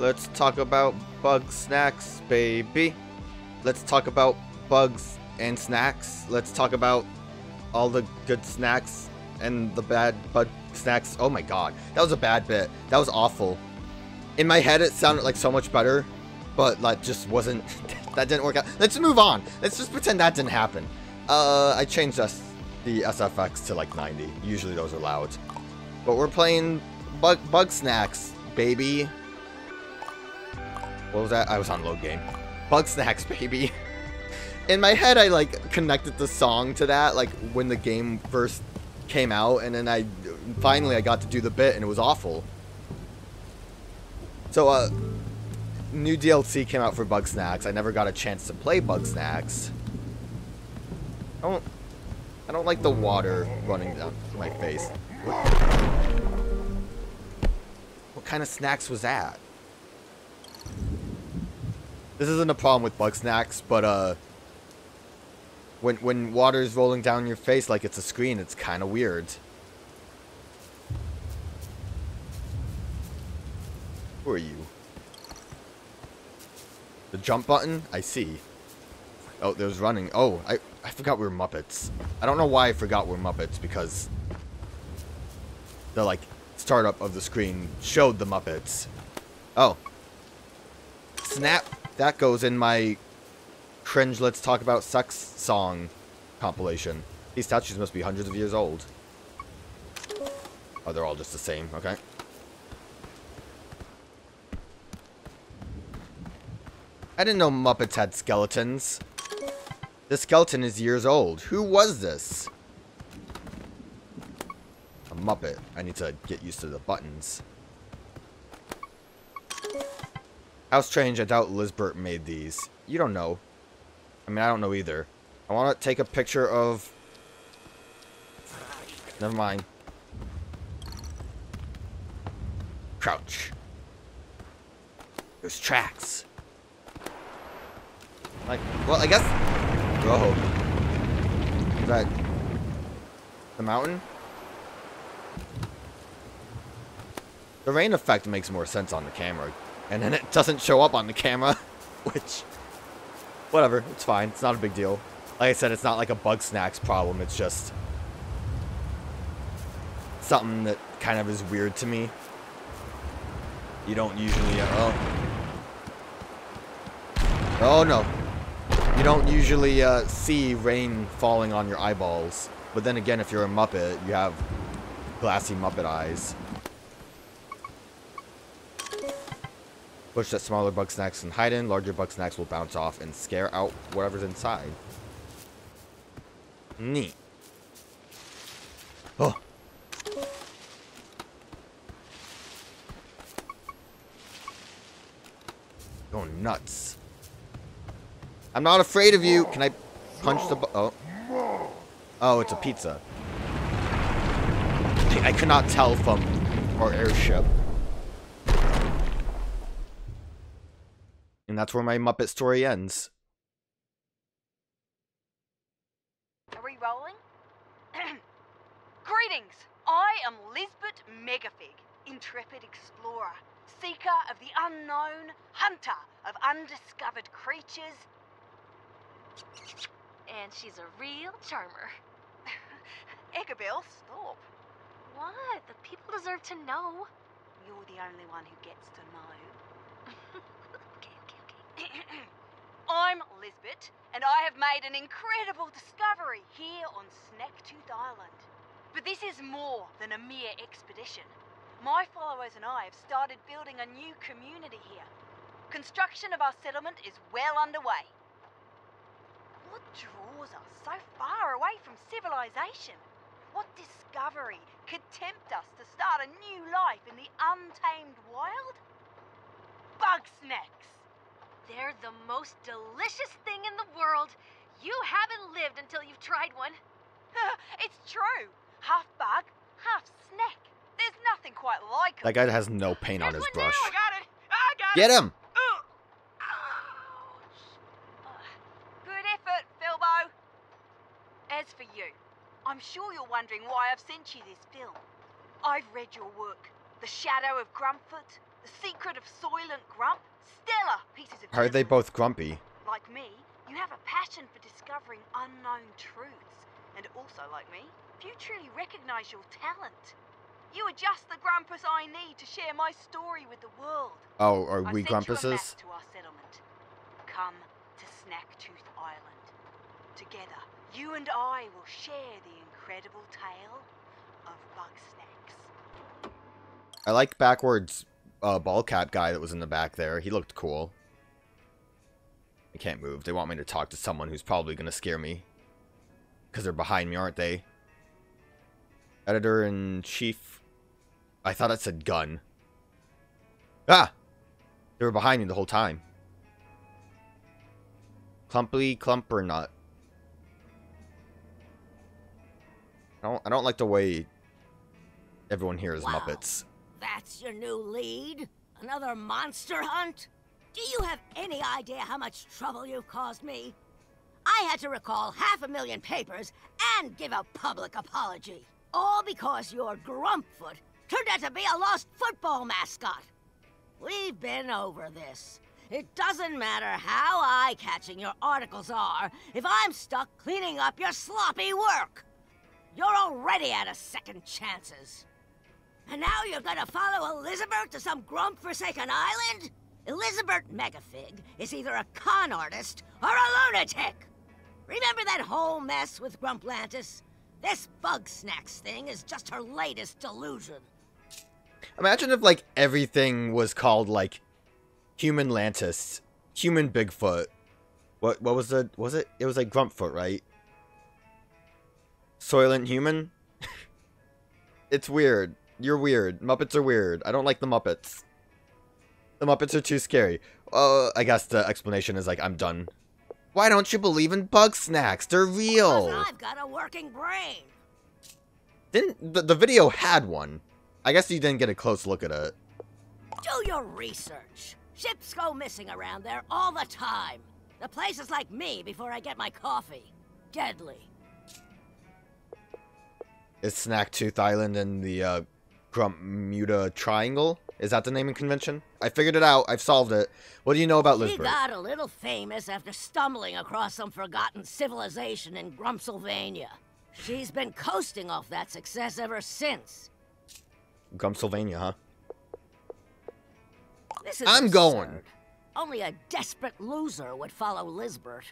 Let's talk about Bugsnax, baby. Let's talk about bugs and snacks. Let's talk about all the good snacks and the bad bug snacks. Oh my god, that was a bad bit. That was awful. In my head, it sounded like so much better, but like just wasn't. that didn't work out. Let's move on. Let's just pretend that didn't happen. Uh, I changed us the SFX to like 90. Usually those are loud, but we're playing bug Bugsnax, baby. What was that? I was on load game. Bugsnax, baby. In my head, I like connected the song to that, like when the game first came out, and then I finally I got to do the bit, and it was awful. So, uh, new DLC came out for Bugsnax. I never got a chance to play Bugsnax. I don't, I don't like the water running down my face. What kind of snacks was that? This isn't a problem with Bugsnax, but, uh, when, when water is rolling down your face like it's a screen, it's kind of weird. Who are you? The jump button? I see. Oh, there's running. Oh, I, I forgot we were Muppets. I don't know why I forgot we're Muppets, because the, like, startup of the screen showed the Muppets. Oh. Snap. That goes in my cringe let's talk about sex song compilation. These statues must be hundreds of years old. Oh, they're all just the same. Okay. I didn't know Muppets had skeletons. This skeleton is years old. Who was this? A Muppet. I need to get used to the buttons. How strange. I doubt Lizbert made these. You don't know. I mean, I don't know either. I want to take a picture of... Never mind. Crouch. There's tracks. Like, well, I guess... Whoa. Is that... The mountain? The rain effect makes more sense on the camera. And then it doesn't show up on the camera. Which... Whatever, it's fine. It's not a big deal. Like I said, it's not like a Bugsnax problem. It's just... Something that kind of is weird to me. You don't usually... Uh, oh. Oh, no. You don't usually uh, see rain falling on your eyeballs. But then again, if you're a Muppet, you have glassy Muppet eyes. Push that smaller Bugsnax and hide in. Larger Bugsnax will bounce off and scare out whatever's inside. Neat. Oh. Going nuts. I'm not afraid of you. Can I punch the... Oh. Oh, it's a pizza. I could not tell from our airship. And that's where my Muppet story ends. Are we rolling? Greetings! I am Lizbert Megafig, intrepid explorer, seeker of the unknown, hunter of undiscovered creatures. And she's a real charmer. Eggabell, stop. What? The people deserve to know. You're the only one who gets to know. I'm Lizbert, and I have made an incredible discovery here on Snaktooth Island. But this is more than a mere expedition. My followers and I have started building a new community here. Construction of our settlement is well underway. What draws us so far away from civilization? What discovery could tempt us to start a new life in the untamed wild? Bug snacks! They're the most delicious thing in the world. You haven't lived until you've tried one. it's true. Half bug, half snack. There's nothing quite like That guy has no paint on his one now, brush. I got it. I got Get it. him! Ugh. Good effort, Filbo. As for you, I'm sure you're wondering why I've sent you this film. I've read your work, The Shadow of Grumpfoot, The Secret of Soylent Grump, stellar pieces of are they both grumpy? Like me, you have a passion for discovering unknown truths. And also, like me, you truly recognize your talent. You are just the Grumpus I need to share my story with the world. Oh, are I we sent you a map grumpuses? to our settlement. Come to Snaktooth Island. Together, you and I will share the incredible tale of bug snacks. I like backwards uh, ball cap guy that was in the back there. He looked cool. I can't move. They want me to talk to someone who's probably going to scare me. Because they're behind me, aren't they? Editor-in-chief. I thought it said gun. Ah! They were behind me the whole time. Clumpy clump or not? I don't, I don't like the way everyone here is Wow. Muppets. That's your new lead? Another monster hunt? Do you have any idea how much trouble you've caused me? I had to recall half a million papers and give a public apology. All because your Grumpfoot turned out to be a lost football mascot. We've been over this. It doesn't matter how eye-catching your articles are if I'm stuck cleaning up your sloppy work. You're already out of second chances. And now you're gonna follow Elizabert to some grump-forsaken island? Elizabert Megafig is either a con artist or a lunatic! Remember that whole mess with Grumplantis? This Bugsnax thing is just her latest delusion. Imagine if like everything was called like human Lantis, human Bigfoot. What what was the was it? It was like Grumpfoot, right? Soylent human. it's weird. You're weird. Muppets are weird. I don't like the Muppets. The Muppets are too scary. Uh, I guess the explanation is like I'm done. Why don't you believe in Bugsnax? They're real. I've got a working brain. Didn't the, the video had one? I guess you didn't get a close look at it. Do your research. Ships go missing around there all the time. The place is like me before I get my coffee. Deadly. Is Snaktooth Island in the uh, Grumpmuta Triangle? Is that the naming convention? I figured it out. I've solved it. What do you know about She Lizbert? got a little famous after stumbling across some forgotten civilization in Grumpsylvania. She's been coasting off that success ever since. Grumpsylvania, huh? This is I'm absurd. going. Only a desperate loser would follow Lizbert.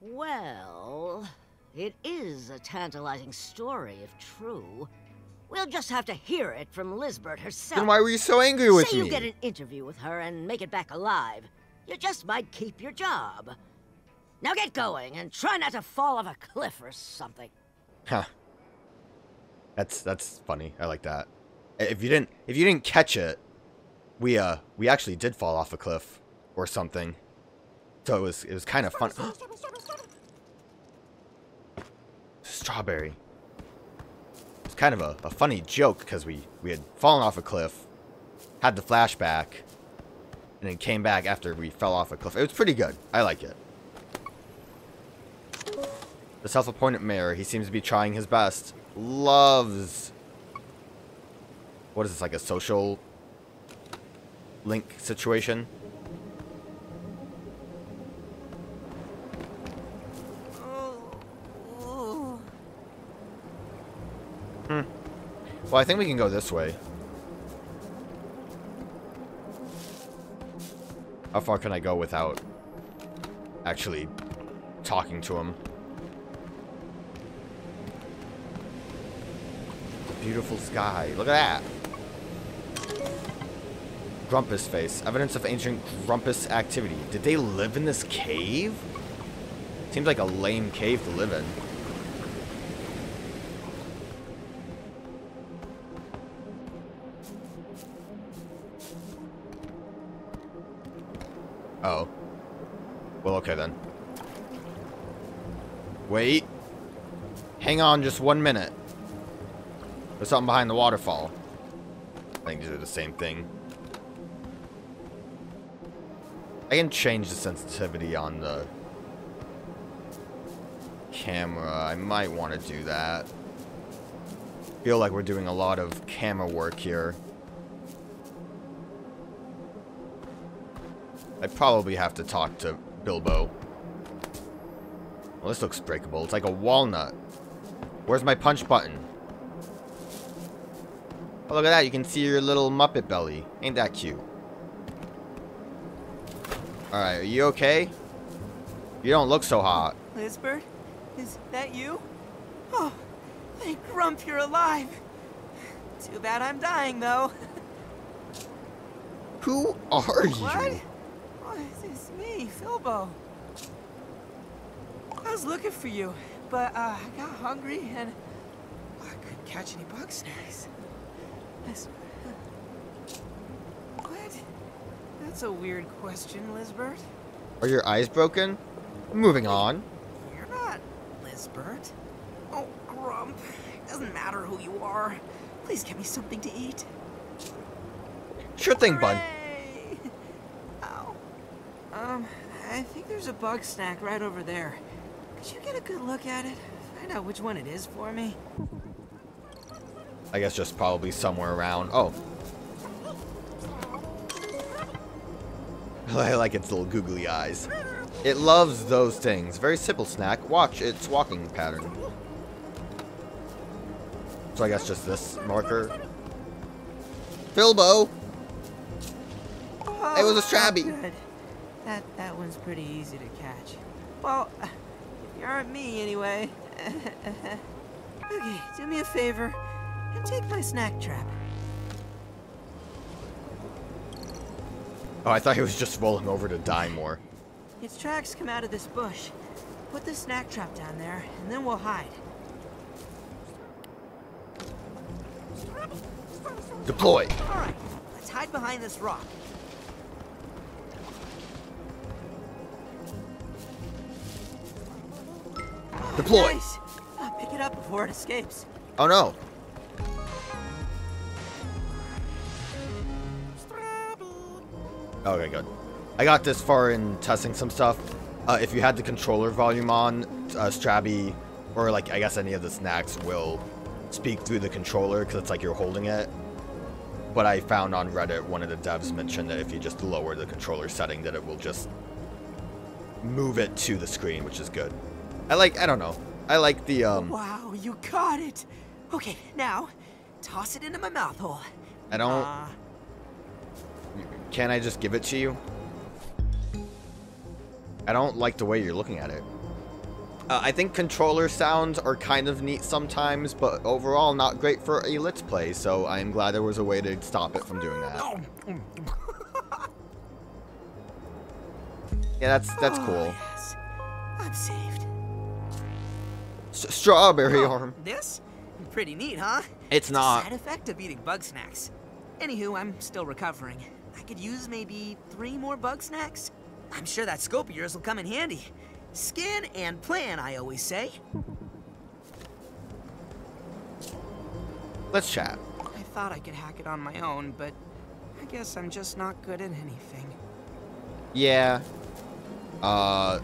Well, it is a tantalizing story if true. We'll just have to hear it from Lizbert herself. Then why were you so angry with Say me? you get an interview with her and make it back alive. You just might keep your job. Now get going and try not to fall off a cliff or something. Huh. That's that's funny. I like that. If you didn't if you didn't catch it, we uh we actually did fall off a cliff or something. So it was it was kind of fun. Strawberry. It's kind of a, a funny joke because we we had fallen off a cliff, had the flashback, and then came back after we fell off a cliff. It was pretty good. I like it. The self-appointed mayor, he seems to be trying his best. Loves... What is this, like a social link situation? Well, I think we can go this way. How far can I go without actually talking to him? Beautiful sky. Look at that. Grumpus face. Evidence of ancient Grumpus activity. Did they live in this cave? Seems like a lame cave to live in. just one minute. There's something behind the waterfall. I think these are the same thing. I can change the sensitivity on the camera. I might want to do that. Feel like we're doing a lot of camera work here. I probably have to talk to Filbo. Well, this looks breakable. It's like a walnut. Where's my punch button? Oh, look at that. You can see your little Muppet belly. Ain't that cute? Alright, are you okay? You don't look so hot. Lizbert, is that you? Oh, thank Grump you're alive. Too bad I'm dying, though. Who are you? What? Oh, it's me, Filbo? I was looking for you, but uh, I got hungry and I couldn't catch any Bugsnax. That's... What? That's a weird question, Lizbert. Are your eyes broken? Moving on. You're not Lizbert. Oh, Grump. It doesn't matter who you are. Please get me something to eat. Sure thing, bud. Hooray! Ow. Um, I think there's a Bugsnak right over there. Could you get a good look at it? Find out which one it is for me. I guess just probably somewhere around. Oh. I like its little googly eyes. It loves those things. Very simple snack. Watch its walking pattern. So I guess just this marker. Filbo! It was a Oh, Strabby. That that one's pretty easy to catch. Well, you aren't me anyway. okay, do me a favor and take my snack trap. Oh, I thought he was just rolling over to die more. Its tracks come out of this bush. Put the snack trap down there, and then we'll hide. Deploy! All right, let's hide behind this rock. Deploy! Nice. Uh, pick it up before it escapes. Oh no! Okay, good. I got this far in testing some stuff. Uh, if you had the controller volume on, uh, Strabby, or like I guess any of the snacks will speak through the controller because it's like you're holding it. But I found on Reddit one of the devs mentioned that if you just lower the controller setting, that it will just move it to the screen, which is good. I like, I don't know. I like the, um, Wow, you got it. Okay, now toss it into my mouth hole. I don't, Uh, Can I just give it to you? I don't like the way you're looking at it. Uh, I think controller sounds are kind of neat sometimes, but overall not great for a Let's Play, so I am glad there was a way to stop it from doing that. Yeah, that's that's oh, cool. Yes, I'm saved. S strawberry Oh, arm. This? Pretty neat, huh? It's a not. side effect of eating Bugsnax. Anywho, I'm still recovering. I could use maybe three more Bugsnax. I'm sure that scope of yours will come in handy. Scan and plan, I always say. Let's chat. I thought I could hack it on my own, but I guess I'm just not good at anything. Yeah. Uh.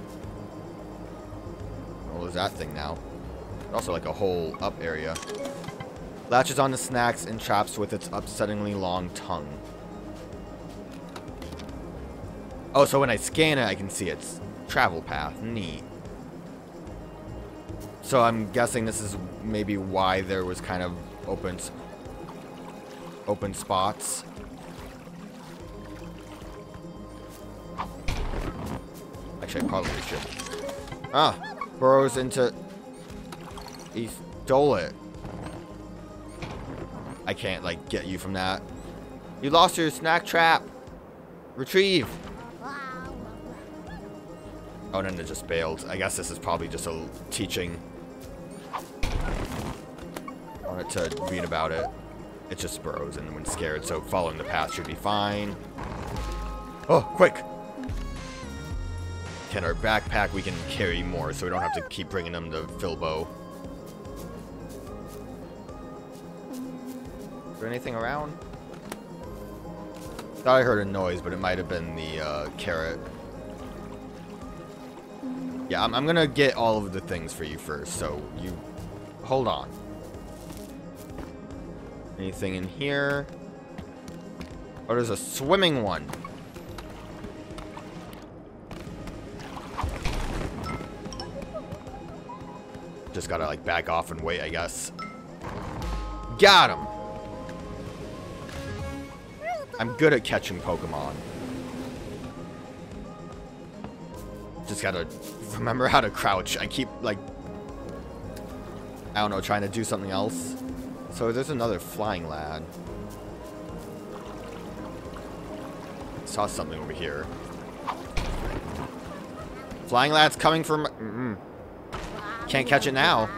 What was that thing now? Also like a whole up area. Latches on the snacks and traps with its upsettingly long tongue. Oh, so when I scan it, I can see its travel path. Neat. So I'm guessing this is maybe why there was kind of open, open spots. Actually, I probably should. Ah, burrows into. He stole it. I can't like get you from that. You lost your snack trap. Retrieve. Oh, and then it just bailed. I guess this is probably just a teaching. I wanted to read about it. It just burrows and when scared, so following the path should be fine. Oh, quick! Can our backpack, we can carry more, so we don't have to keep bringing them to Filbo. Is there anything around? Thought I heard a noise, but it might have been the uh, carrot. Yeah, I'm, I'm gonna get all of the things for you first, so you hold on. Anything in here? Oh, there's a swimming one. Just gotta like back off and wait, I guess. Got him. I'm good at catching Pokemon. Just gotta remember how to crouch. I keep, like, I don't know, trying to do something else. So there's another flying lad. Saw something over here. Flying lad's coming from... Mm -mm. Can't catch it now.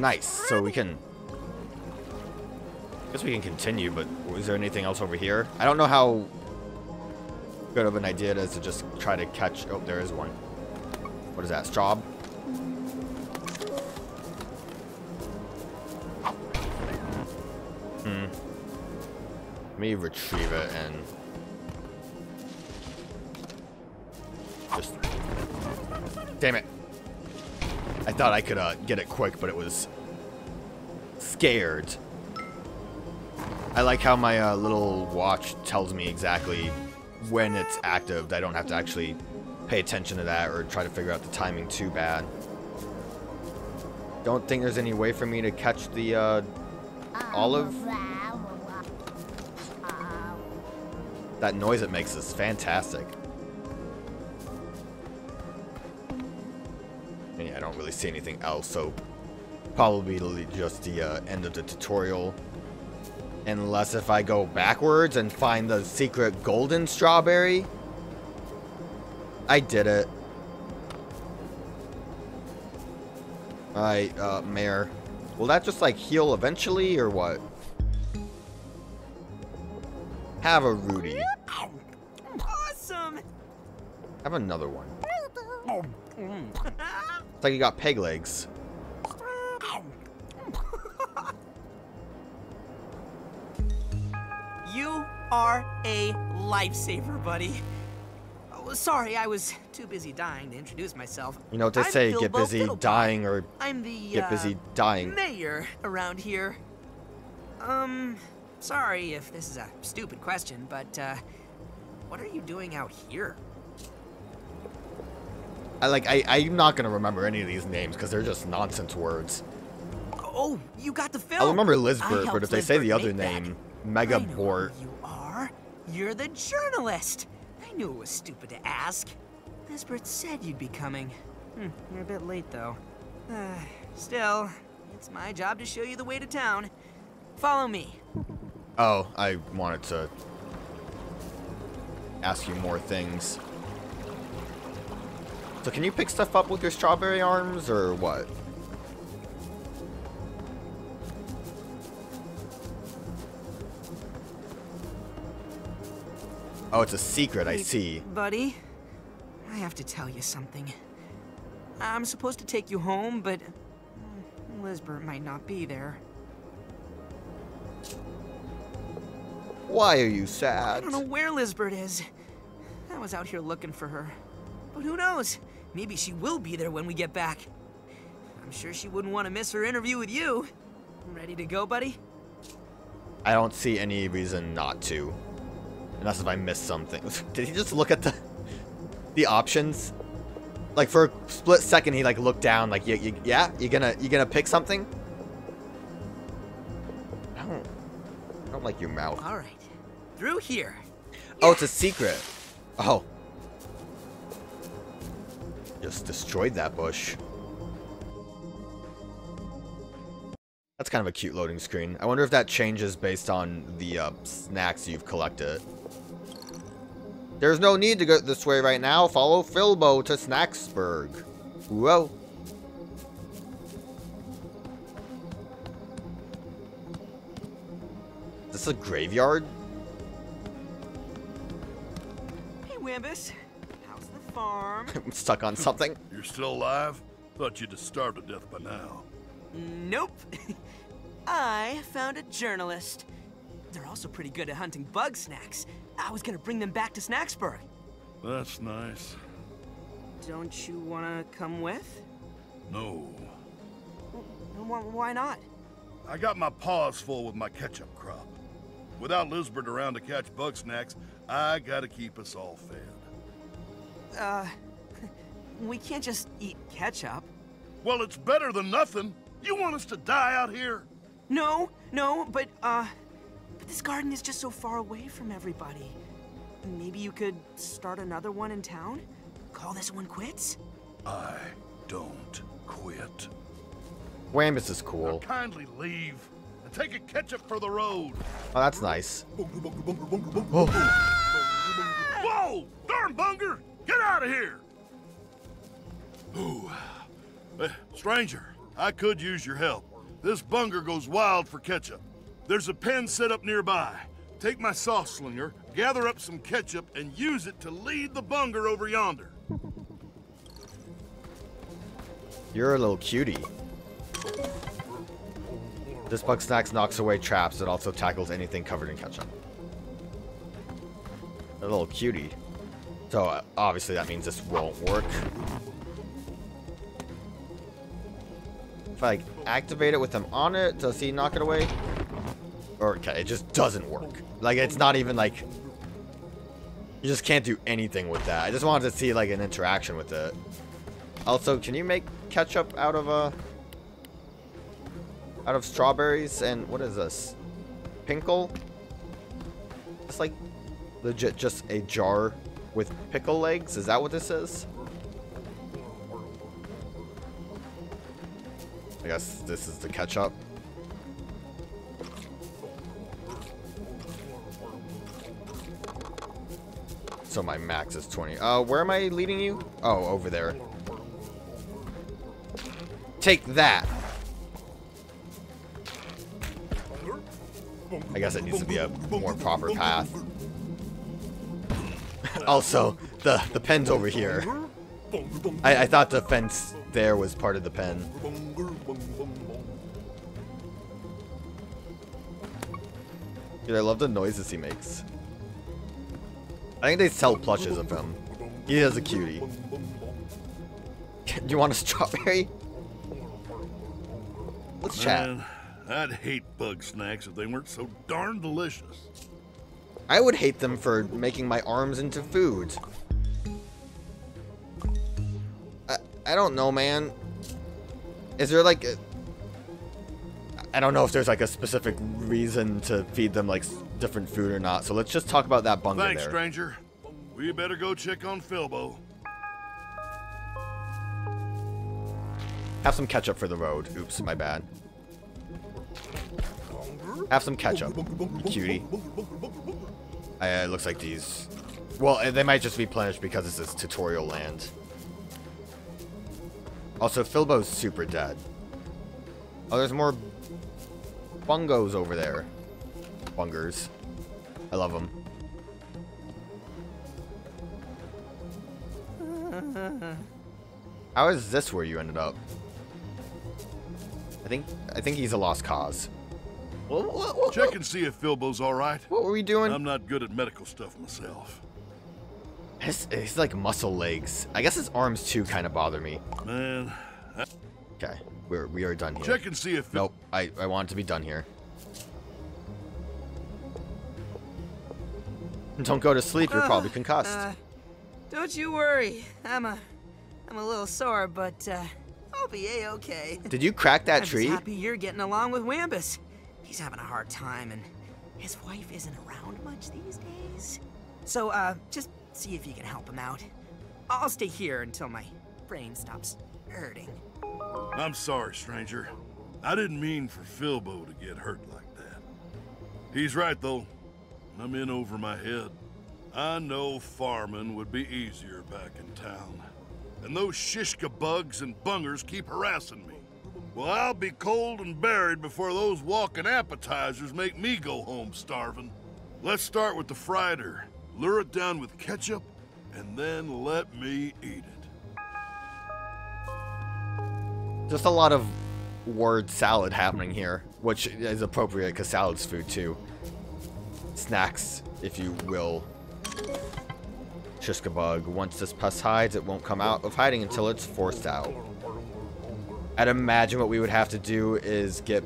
Nice. So we can... I guess we can continue, but is there anything else over here? I don't know how good of an idea it is to just try to catch... Oh, there is one. What is that? Straw? Hmm. Let me retrieve it and... Just... Damn it. I thought I could uh, get it quick, but it was scared. I like how my uh, little watch tells me exactly when it's active. I don't have to actually pay attention to that or try to figure out the timing too bad. Don't think there's any way for me to catch the uh, olive. That noise it makes is fantastic. See anything else, so probably just the uh, end of the tutorial. Unless if I go backwards and find the secret golden strawberry. I did it. Alright, uh, Mayor. Will that just, like, heal eventually, or what? Have a Rudy. Awesome! Have another one. It's like you got peg legs. You are a lifesaver, buddy. Oh, sorry, I was too busy dying to introduce myself. You know what they I'm say, get busy dying or I'm the get uh, busy dying. mayor around here. Um, sorry if this is a stupid question, but uh, what are you doing out here? I like I I'm not gonna remember any of these names because they're just nonsense words. Oh, you got the film. I'll remember I Lizbert, but if they say the other name, I Mega know Bort. who you are. You're the journalist. I knew it was stupid to ask. Lizbert said you'd be coming. Hmm, you're a bit late though. Uh, still, it's my job to show you the way to town. Follow me. Oh, I wanted to ask you more things. So can you pick stuff up with your strawberry arms or what? Oh, it's a secret, I see. Buddy, I have to tell you something. I'm supposed to take you home, but mm, Lizbert might not be there. Why are you sad? I don't know where Lizbert is. I was out here looking for her. But who knows? Maybe she will be there when we get back. I'm sure she wouldn't want to miss her interview with you. Ready to go, buddy? I don't see any reason not to. Unless if I missed something. Did he just look at the the options? Like for a split second he like looked down like you, you yeah, you gonna you gonna pick something? I don't I don't like your mouth. All right. Through here. Oh, it's a secret. Oh. Just destroyed that bush. That's kind of a cute loading screen. I wonder if that changes based on the uh, snacks you've collected. There's no need to go this way right now. Follow Filbo to Snaxburg. Whoa. This Is a graveyard? Hey, Wambus. How's the farm? I'm stuck on something. You're still alive? Thought you'd have starved to death by now. nope. I found a journalist. They're also pretty good at hunting Bugsnax. I was gonna bring them back to Snaxburg. That's nice. Don't you wanna come with? No. Wh- Why not? I got my paws full with my ketchup crop. Without Lizbert around to catch Bugsnax, I gotta keep us all fed. Uh, we can't just eat ketchup. Well, it's better than nothing. You want us to die out here? No, no, but, uh, but this garden is just so far away from everybody. Maybe you could start another one in town? Call this one quits? I don't quit. Wambus is Now cool. kindly leave and take a ketchup for the road. Oh, that's nice. Whoa! Darn bunger! Get out of here! Ooh. Eh, stranger, I could use your help. This bunger goes wild for ketchup. There's a pen set up nearby. Take my sauce slinger, gather up some ketchup, and use it to lead the bunger over yonder. You're a little cutie. This Bugsnax knocks away traps. It also tackles anything covered in ketchup. A little cutie. So uh, obviously that means this won't work. If I like, activate it with him on it, does he knock it away? Or okay, it just doesn't work. Like it's not even like you just can't do anything with that. I just wanted to see like an interaction with it. Also, can you make ketchup out of uh out of strawberries and what is this? Pinkle? It's like legit just a jar with pickle legs. Is that what this is? I guess this is the ketchup. So my max is 20. Uh, where am I leading you? Oh, over there. Take that. I guess it needs to be a more proper path. Also, the the pen's over here. I, I thought the fence there was part of the pen. Dude, I love the noises he makes. I think they sell plushes of him. He is a cutie. Do you want a strawberry? Let's chat. Man, I'd hate Bugsnax if they weren't so darn delicious. I would hate them for making my arms into food. I, I don't know, man. Is there like a... I don't know if there's like a specific reason to feed them like different food or not. So let's just talk about that bunger Thanks, there. stranger. We better go check on Filbo. Have some ketchup for the road. Oops, my bad. Have some ketchup, cutie. Uh, it looks like these... Well, uh, they might just be replenished because it's this is tutorial land. Also, Filbo's super dead. Oh, there's more bungos over there. Bungers. I love them. How is this where you ended up? I think I think he's a lost cause. What, what, what, Check and see if Filbo's all right. what were we doing? I'm not good at medical stuff myself. His, his like muscle legs. I guess his arms too kind of bother me. Man, Okay, we're we are done here. check and see if Phil- Nope, I I want it to be done here. Don't go to sleep. You're probably concussed. Uh, don't you worry. I'm a, I'm a little sore, but uh, I'll be a-okay. Did you crack that I'm tree? just happy you're getting along with Wambus. He's having a hard time, and his wife isn't around much these days. So, uh, just see if you can help him out. I'll stay here until my brain stops hurting. I'm sorry, stranger. I didn't mean for Filbo to get hurt like that. He's right, though. I'm in over my head. I know farming would be easier back in town. And those Shishkabugs and bungers keep harassing me. Well, I'll be cold and buried before those walking appetizers make me go home starving. Let's start with the Fryder. Lure it down with ketchup, and then let me eat it. Just a lot of word salad happening here, which is appropriate because salad's food too. Snacks, if you will. Shishkabug. Once this pest hides, it won't come out of hiding until it's forced out. I'd imagine what we would have to do is get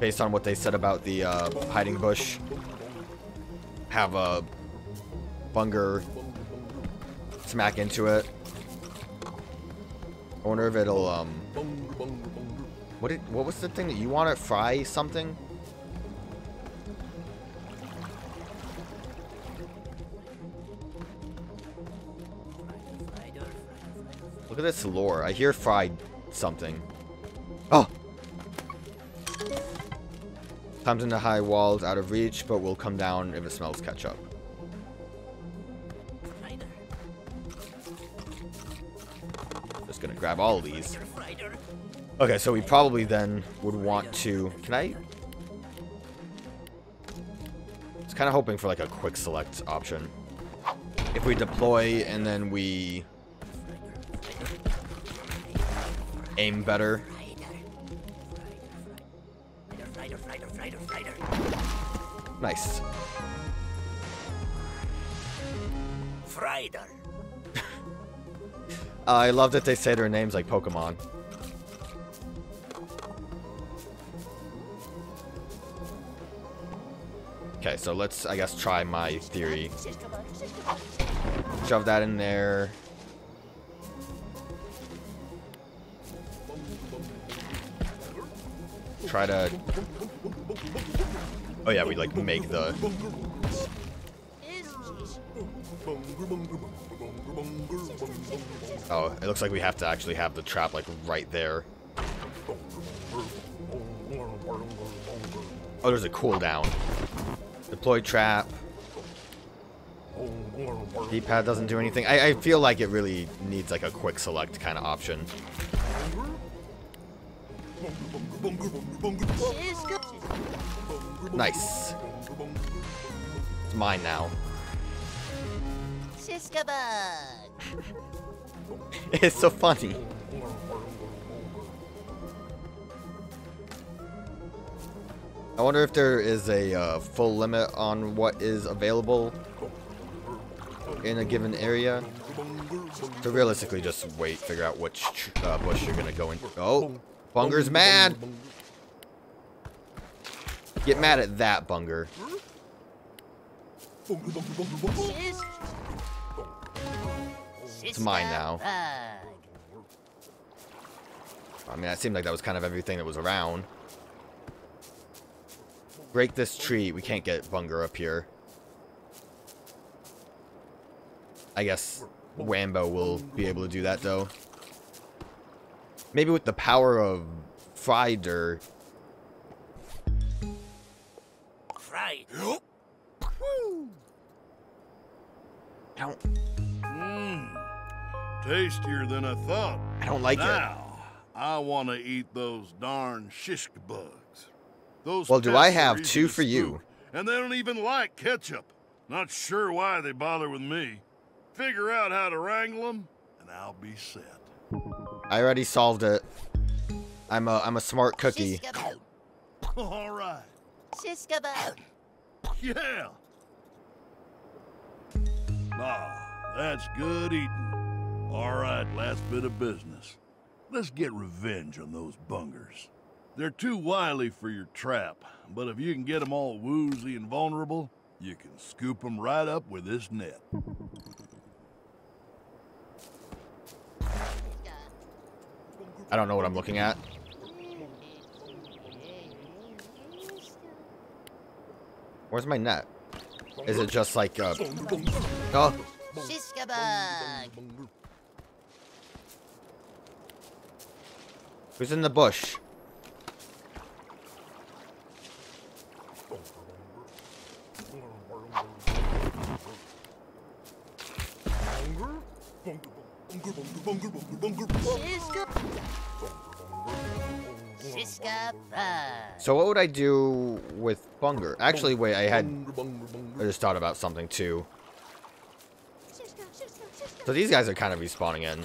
based on what they said about the uh, hiding bush, have a bunger smack into it. I wonder if it'll um. What did what was the thing that you want to fry something? Look at this lore. I hear fried something. Oh! Climbs into high walls out of reach, but will come down if it smells ketchup. Just gonna grab all these. Okay, so we probably then would want to... Can I... I was kind of hoping for like a quick select option. If we deploy and then we aim better. Nice. Fryder. I love that they say their names like Pokemon. Okay, so let's, I guess, try my theory. Shove that in there. Try to... Oh yeah, we like make the... Oh, it looks like we have to actually have the trap like right there. Oh, there's a cooldown. Deploy trap. D-pad doesn't do anything. I, I feel like it really needs like a quick select kind of option. Nice. It's mine now. it's so funny. I wonder if there is a uh, full limit on what is available in a given area. To realistically just wait, figure out which uh, bush you're gonna go in. Oh, Bunger's mad. Get mad at that, Bunger. It's mine now. I mean, that seemed like that was kind of everything that was around. Break this tree. We can't get Bunger up here. I guess Wambo will be able to do that, though. Maybe with the power of Fryder. Fried. I don't, Tastier than I thought. I don't like it. now, I want to eat those darn shish bugs. Those Well, do I have two for you? And they don't even like ketchup. Not sure why they bother with me. Figure out how to wrangle them, and I'll be set. I already solved it. I'm a I'm a smart cookie. All right. Yeah. Ah, that's good eating. All right, last bit of business. Let's get revenge on those bungers. They're too wily for your trap, but if you can get them all woozy and vulnerable, you can scoop them right up with this net. I don't know what I'm looking at. Where's my net? Is it just like uh Oh, who's in the bush? So what would I do with Bunger? Actually, wait, I had I just thought about something too. So these guys are kind of respawning in.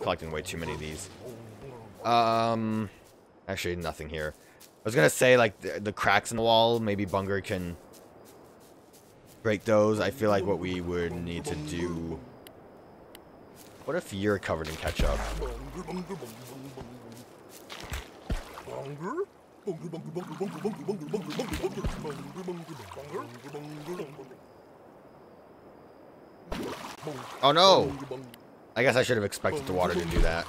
Collecting way too many of these. Um, actually, nothing here. I was gonna say like the, the cracks in the wall. Maybe Bunger can break those. I feel like what we would need to do. What if you're covered in ketchup? Oh no! I guess I should have expected the water to do that.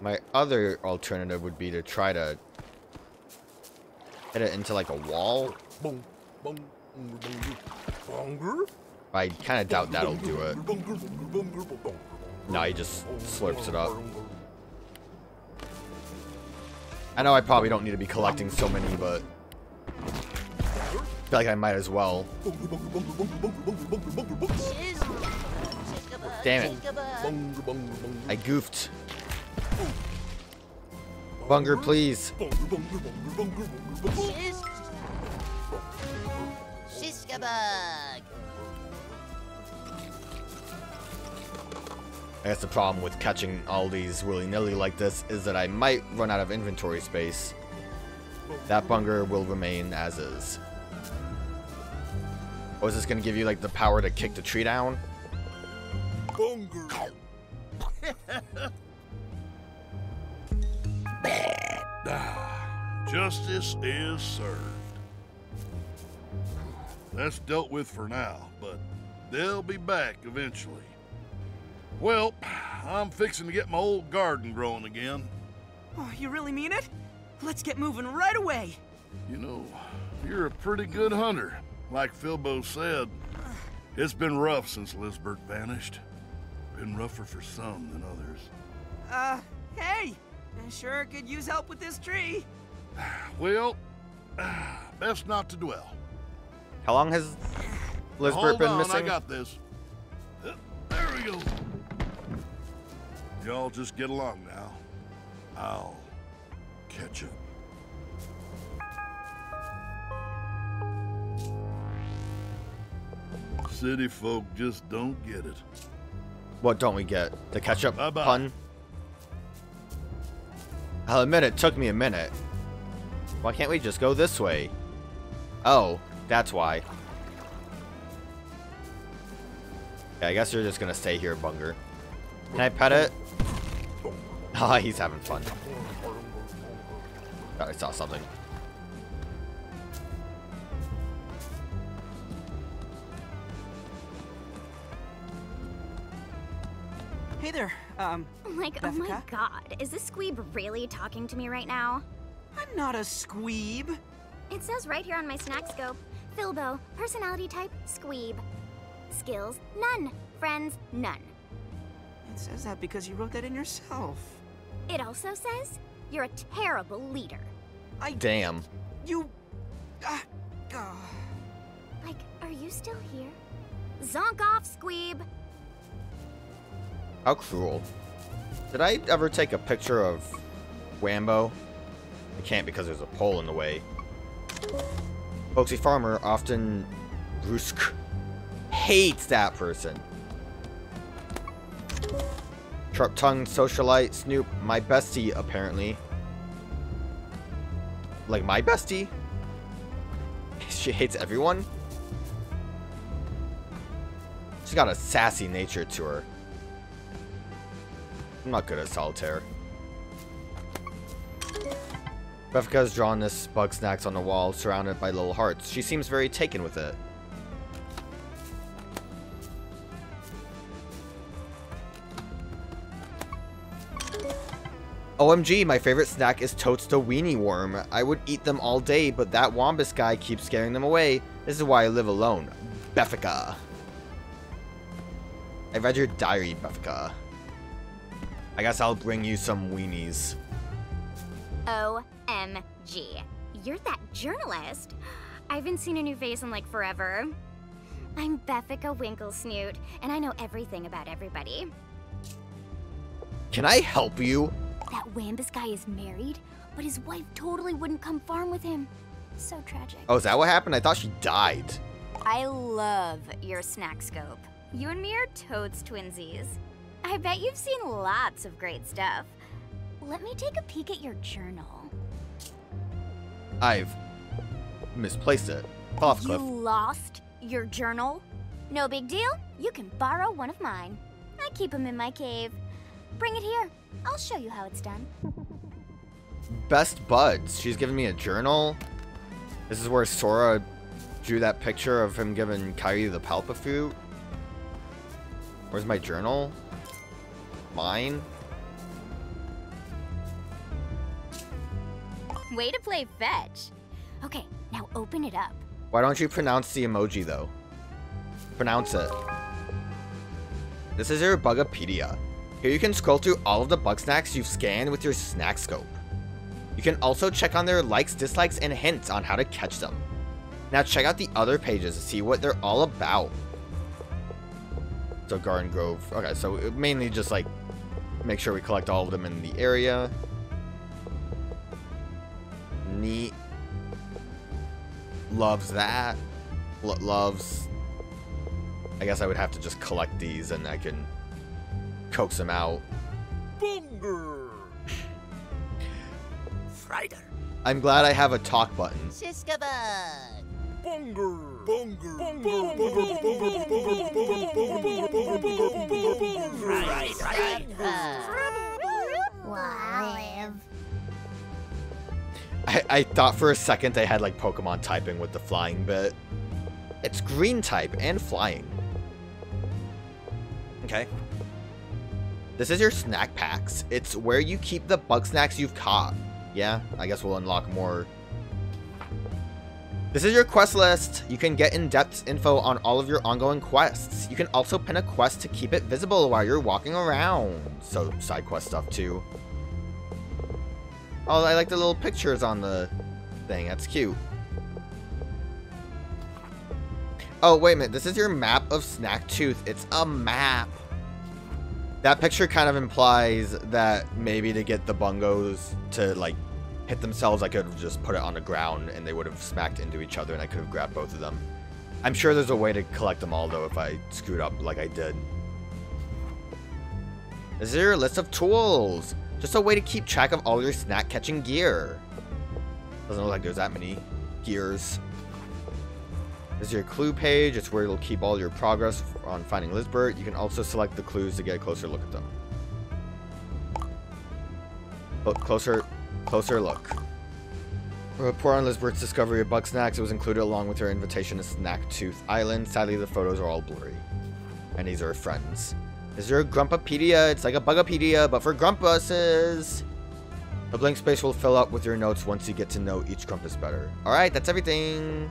My other alternative would be to try to hit it into like a wall. I kind of doubt that'll do it. No, he just slurps it up. I know I probably don't need to be collecting so many, but I feel like I might as well. Damn it. I goofed. Bunger, please. Shishkabug. I guess the problem with catching all these willy-nilly like this is that I might run out of inventory space. That bunger will remain as is. Oh, is this gonna give you like the power to kick the tree down? Ah, Justice is served. That's dealt with for now, but they'll be back eventually. Well, I'm fixing to get my old garden growing again. Oh, you really mean it? Let's get moving right away. You know, you're a pretty good hunter. Like Filbo said, it's been rough since Lizbert vanished. Been rougher for some than others. Uh, hey! I sure could use help with this tree. Well, best not to dwell. How long has Lizbert Hold been on, missing? I got this. Uh, There we go. Y'all just get along now. I'll catch up. City folk just don't get it. What don't we get? The ketchup Bye-bye. pun? I'll admit it took me a minute. Why can't we just go this way? Oh, that's why. Yeah, I guess you're just gonna stay here, Bunger. Can I pet it? Ah, he's having fun. I saw something. Hey there, um, Like, oh my god, is this squeeb really talking to me right now? I'm not a squeeb. It says right here on my snack scope Filbo, personality type, squeeb. Skills, none. Friends, none. It says that because you wrote that in yourself. It also says you're a terrible leader. I. Damn. You. Ah, ah. Like, are you still here? Zonk off, squeeb! How cruel. Did I ever take a picture of Wambo? I can't because there's a pole in the way. Folksy Farmer often Rusk hates that person. Sharp tongued socialite Snoop, my bestie apparently. Like my bestie? She hates everyone? She's got a sassy nature to her. I'm not good at solitaire. Beffica has drawn this Bugsnax on the wall, surrounded by little hearts. She seems very taken with it. OMG, my favorite snack is Totes the Weenie Worm. I would eat them all day, but that Wambus guy keeps scaring them away. This is why I live alone. Beffica. I read your diary, Beffica. I guess I'll bring you some weenies. OMG. You're that journalist. I haven't seen a new face in like forever. I'm Beffica Winklesnoot, and I know everything about everybody. Can I help you? That Wambus guy is married, but his wife totally wouldn't come farm with him. So tragic. Oh, is that what happened? I thought she died. I love your snack scope. You and me are toads twinsies. I bet you've seen lots of great stuff. Let me take a peek at your journal. I've misplaced it. Off cliff. You lost your journal? No big deal. You can borrow one of mine. I keep them in my cave. Bring it here. I'll show you how it's done. Best buds. She's giving me a journal. This is where Sora drew that picture of him giving Kairi the Paopu fruit. Where's my journal? Mine? Way to play fetch. Okay, now open it up. Why don't you pronounce the emoji though? Pronounce it. This is your Bugapedia. Here you can scroll through all of the Bugsnax you've scanned with your snack scope. You can also check on their likes, dislikes, and hints on how to catch them. Now check out the other pages to see what they're all about. So Garden Grove. Okay, so mainly just like make sure we collect all of them in the area. Neat. Loves that. Lo loves. I guess I would have to just collect these and I can coax them out. Bunger! Fryder. I'm glad I have a talk button. Shishkabug. Bunger! Bunger! Bunger! Bunger! Olive. I, I thought for a second they had like Pokemon typing with the flying bit. It's green type and flying. Okay. This is your snack packs. It's where you keep the Bugsnax you've caught. Yeah, I guess we'll unlock more. This is your quest list. You can get in-depth info on all of your ongoing quests. You can also pin a quest to keep it visible while you're walking around. So side quest stuff too. Oh, I like the little pictures on the thing. That's cute. Oh, wait a minute. This is your map of Snaktooth. It's a map. That picture kind of implies that maybe to get the bungos to, like, hit themselves, I could have just put it on the ground and they would have smacked into each other and I could have grabbed both of them. I'm sure there's a way to collect them all, though, if I screwed up like I did. Is your list of tools. Just a way to keep track of all your snack catching gear. Doesn't look like there's that many gears. This is your clue page. It's where it'll keep all your progress on finding Lizbert. You can also select the clues to get a closer look at them. Look closer, closer look. A report on Lizbert's discovery of Bugsnax. It was included along with her invitation to Snaktooth Island. Sadly, the photos are all blurry. And these are her friends. Is there a Grumpapedia? It's like a Bugapedia, but for Grumpuses. A blank space will fill up with your notes once you get to know each Grumpus better. Alright, that's everything.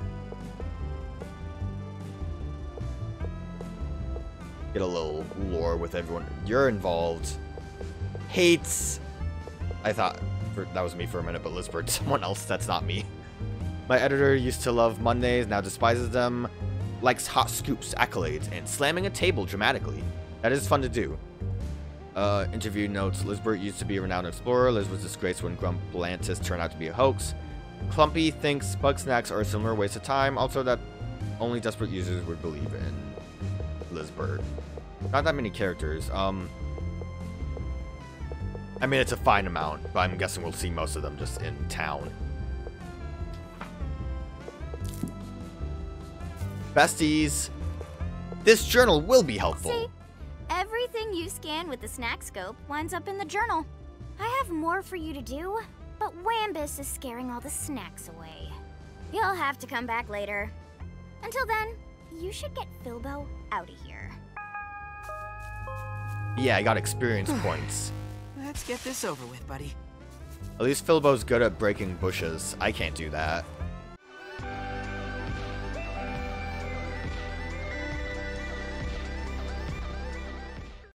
Get a little lore with everyone. You're involved. Hates. I thought for, that was me for a minute, but Lizbert, someone else. That's not me. My editor used to love Mondays, now despises them. Likes hot scoops, accolades, and slamming a table dramatically. That is fun to do. Uh, interview notes, Lizbert used to be a renowned explorer. Liz was disgraced when Grumplantis turned out to be a hoax. Clumpy thinks Bugsnax are a similar waste of time. Also that only desperate users would believe in Lizbert. Not that many characters. Um, I mean, it's a fine amount, but I'm guessing we'll see most of them just in town. Besties, this journal will be helpful. See? Everything you scan with the snack scope winds up in the journal. I have more for you to do, but Wambus is scaring all the snacks away. You'll have to come back later. Until then, you should get Filbo out of here. Yeah, I got experience points. Let's get this over with, buddy. At least Filbo's good at breaking bushes. I can't do that.